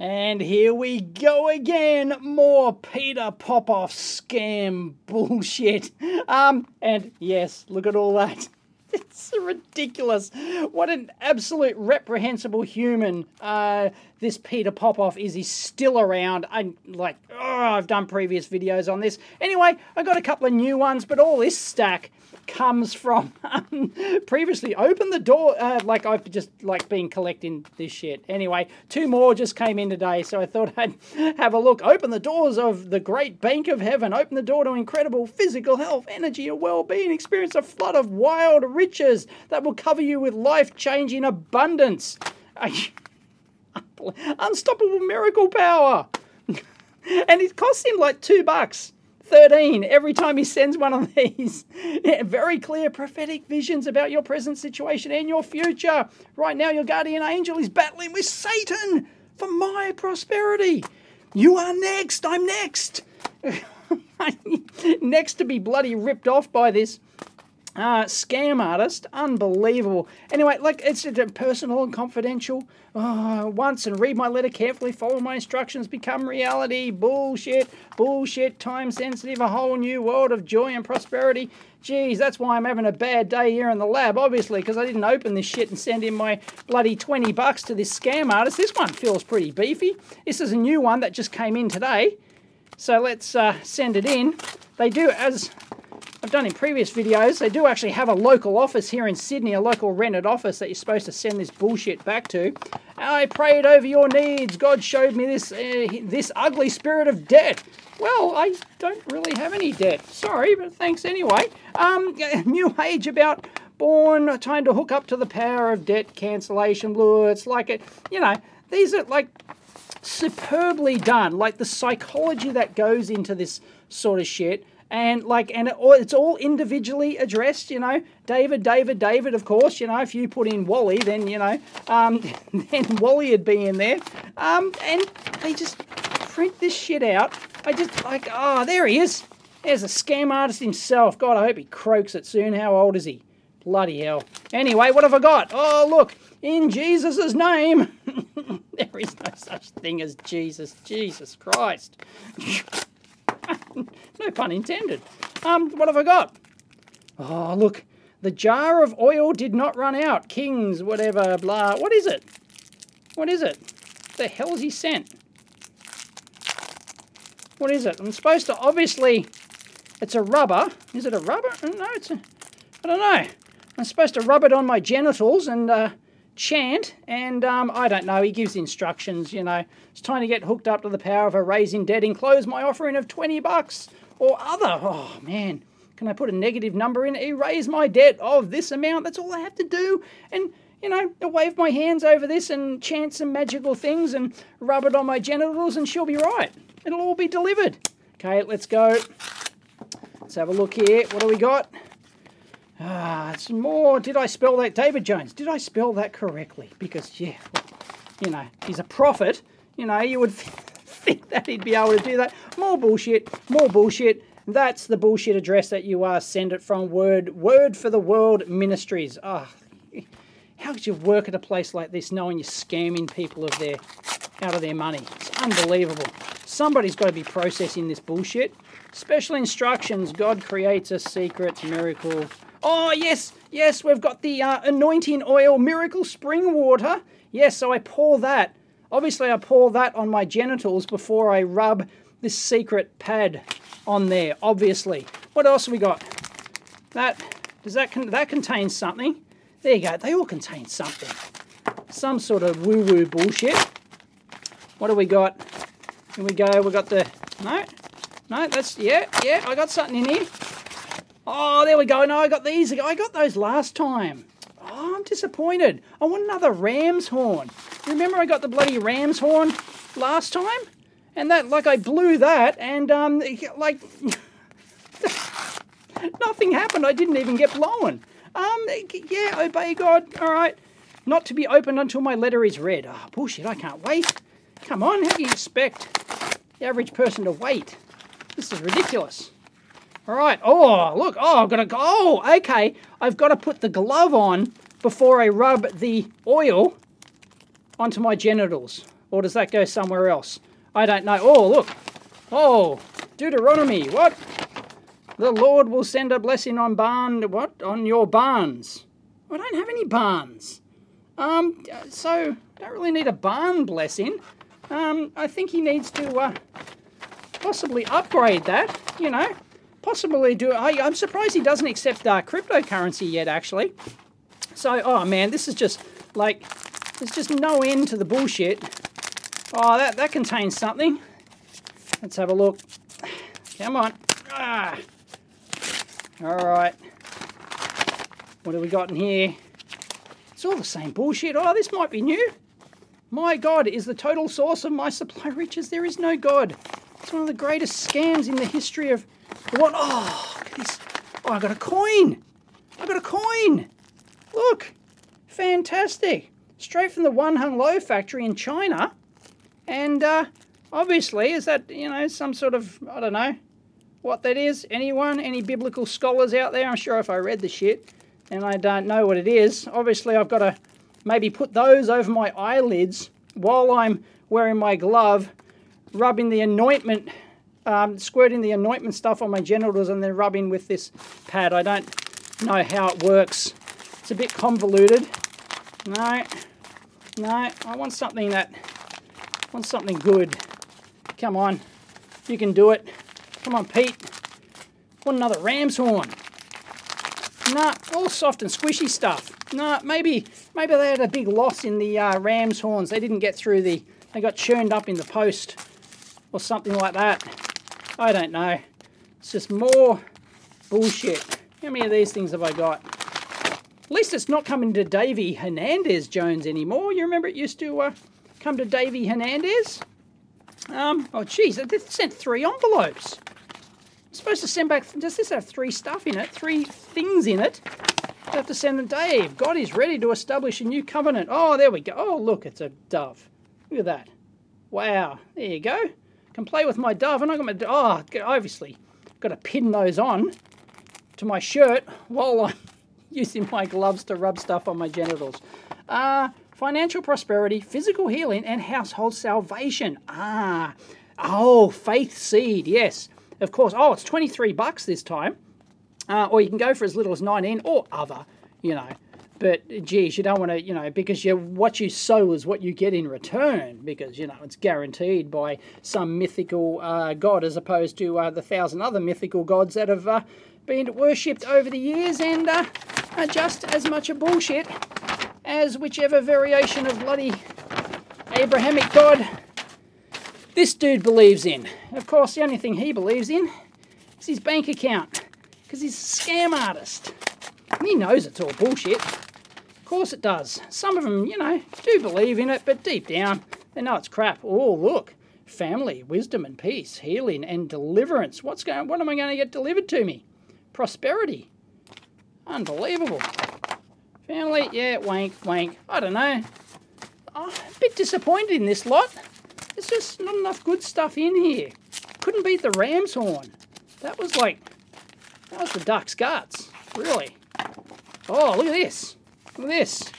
And here we go again. More Peter Popoff scam bullshit. Um, and yes, look at all that. It's ridiculous. What an absolute reprehensible human uh, this Peter Popoff is. He's still around. I'm like, oh, I've done previous videos on this. Anyway, I got a couple of new ones, but all this stack comes from um, previously open the door uh, like I've just like been collecting this shit anyway two more just came in today so I thought I'd have a look open the doors of the great bank of heaven open the door to incredible physical health energy and well-being experience a flood of wild riches that will cover you with life-changing abundance unstoppable miracle power and it costs him like two bucks 13 every time he sends one of these. Yeah, very clear prophetic visions about your present situation and your future. Right now, your guardian angel is battling with Satan for my prosperity. You are next. I'm next. next to be bloody ripped off by this uh, scam artist, unbelievable. Anyway, like it's personal and confidential. Oh, once and read my letter carefully, follow my instructions, become reality. Bullshit, bullshit, time sensitive, a whole new world of joy and prosperity. Geez, that's why I'm having a bad day here in the lab, obviously, because I didn't open this shit and send in my bloody 20 bucks to this scam artist. This one feels pretty beefy. This is a new one that just came in today. So let's uh, send it in. They do, as I've done in previous videos, they do actually have a local office here in Sydney, a local rented office that you're supposed to send this bullshit back to. I prayed over your needs. God showed me this uh, this ugly spirit of debt. Well, I don't really have any debt. Sorry, but thanks anyway. Um, new age about born, trying to hook up to the power of debt cancellation. Blue. It's like it, you know, these are like superbly done. Like the psychology that goes into this sort of shit and like and it, it's all individually addressed you know. David david david of course you know if you put in wally then you know um, then wally would be in there. Um, and they just print this shit out. I just like oh there he is. There's a scam artist himself. God i hope he croaks it soon. How old is he? Bloody hell. Anyway what have i got? Oh look in jesus' name. There is no such thing as jesus. Jesus christ no pun intended. Um, what have I got? Oh, look. The jar of oil did not run out. Kings, whatever, blah. What is it? What is it? The hell is he sent? What is it? I'm supposed to, obviously, it's a rubber. Is it a rubber? No, it's a, I don't know. I'm supposed to rub it on my genitals and uh, chant, and um, I don't know, he gives instructions, you know. It's time to get hooked up to the power of a raising debt, enclose my offering of 20 bucks or other. Oh, man. Can I put a negative number in? Erase my debt of this amount. That's all I have to do. And, you know, I wave my hands over this and chant some magical things and rub it on my genitals and she'll be right. It'll all be delivered. Okay, let's go. Let's have a look here. What do we got? Ah, it's more. Did I spell that? David Jones. Did I spell that correctly? Because, yeah, you know, he's a prophet. You know, you would think that he'd be able to do that. More bullshit. More bullshit. That's the bullshit address that you are. send it from. Word, Word for the World Ministries. Ah, how could you work at a place like this knowing you're scamming people of their out of their money? It's unbelievable. Somebody's got to be processing this bullshit. Special instructions. God creates a secret miracle Oh, yes, yes, we've got the uh, anointing oil miracle spring water. Yes, so I pour that. Obviously, I pour that on my genitals before I rub this secret pad on there, obviously. What else have we got? That, does that, con that contains something. There you go, they all contain something. Some sort of woo-woo bullshit. What do we got? Here we go, we got the, no, no, that's, yeah, yeah, I got something in here. Oh, there we go. No, I got these. I got those last time. Oh, I'm disappointed. I want another ram's horn. Remember I got the bloody ram's horn last time? And that, like, I blew that, and, um, like, nothing happened. I didn't even get blown. Um, yeah, obey God. All right. Not to be opened until my letter is read. Oh, bullshit, I can't wait. Come on, how do you expect the average person to wait? This is ridiculous. All right. Oh, look. Oh, I've got to go. Oh, okay. I've got to put the glove on before I rub the oil onto my genitals. Or does that go somewhere else? I don't know. Oh, look. Oh, Deuteronomy. What? The Lord will send a blessing on barn. What? On your barns. I don't have any barns. Um, so don't really need a barn blessing. Um, I think he needs to uh, possibly upgrade that. You know, possibly do. I, I'm surprised he doesn't accept uh, cryptocurrency yet. Actually. So, oh man, this is just like there's just no end to the bullshit. Oh, that that contains something. Let's have a look. Come on. Ah. All right. What have we got in here? It's all the same bullshit. Oh, this might be new. My God is the total source of my supply riches. There is no God. It's one of the greatest scams in the history of what? Oh, look at this. Oh, I got a coin. I got a coin. Look, fantastic. Straight from the One Hung Lo factory in China. And uh, obviously, is that, you know, some sort of, I don't know what that is? Anyone? Any biblical scholars out there? I'm sure if I read the shit, and I don't know what it is. Obviously, I've got to maybe put those over my eyelids while I'm wearing my glove, rubbing the anointment, um, squirting the anointment stuff on my genitals and then rubbing with this pad. I don't know how it works. It's a bit convoluted. No, no, I want something that, I want something good. Come on, you can do it. Come on, Pete. Want another ram's horn. Nah, all soft and squishy stuff. Nah, maybe maybe they had a big loss in the uh, ram's horns. They didn't get through the... They got churned up in the post or something like that. I don't know. It's just more bullshit. How many of these things have I got? At least it's not coming to Davey Hernandez Jones anymore. You remember it used to uh, come to Davey Hernandez? Um, oh, geez, they sent three envelopes I'm supposed to send back, does this have three stuff in it? Three things in it? I have to send them, Dave, God is ready to establish a new covenant. Oh, there we go. Oh, look, it's a dove. Look at that. Wow, there you go. Can play with my dove, and I got my, oh, obviously, got to pin those on to my shirt while I'm using my gloves to rub stuff on my genitals. Uh, financial prosperity, physical healing, and household salvation. Ah, oh, faith seed, yes. Of course, oh, it's 23 bucks this time. Uh, or you can go for as little as 19 or other, you know. But geez, you don't want to, you know, because you what you sow is what you get in return. Because you know it's guaranteed by some mythical uh, god, as opposed to uh, the thousand other mythical gods that have uh, been worshipped over the years and uh, are just as much a bullshit as whichever variation of bloody Abrahamic god this dude believes in. Of course, the only thing he believes in is his bank account, because he's a scam artist. And he knows it's all bullshit. Course it does. Some of them, you know, do believe in it, but deep down, they know it's crap. Oh, look. Family, wisdom and peace, healing and deliverance. What's going what am I going to get delivered to me? Prosperity. Unbelievable. Family, yeah, wank, wank. I don't know. Oh, a bit disappointed in this lot. There's just not enough good stuff in here. Couldn't beat the ram's horn. That was like, that was the duck's guts, really. Oh, look at this. This.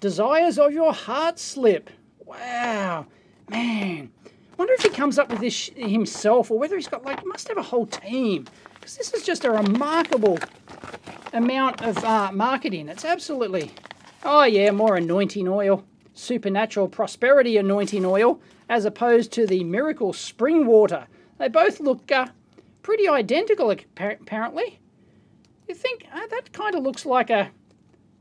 Desires of your heart slip. Wow. Man. wonder if he comes up with this himself or whether he's got like, must have a whole team. Because this is just a remarkable amount of uh, marketing. It's absolutely, oh yeah, more anointing oil supernatural prosperity anointing oil as opposed to the miracle spring water. They both look uh, pretty identical apparently. You think uh, that kind of looks like a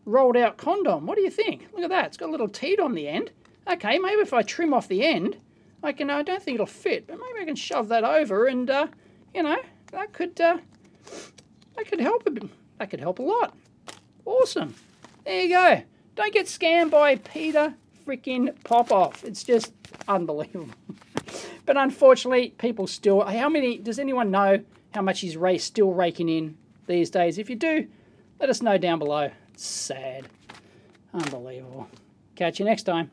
rolled out condom. What do you think? Look at that. It's got a little teat on the end. Okay, maybe if I trim off the end, I can. I don't think it'll fit, but maybe I can shove that over, and uh, you know that could uh, that could help a bit. That could help a lot. Awesome. There you go. Don't get scammed by Peter freaking Popoff. It's just unbelievable. but unfortunately, people still. How many? Does anyone know how much he's race still raking in these days? If you do, let us know down below. Sad. Unbelievable. Catch you next time.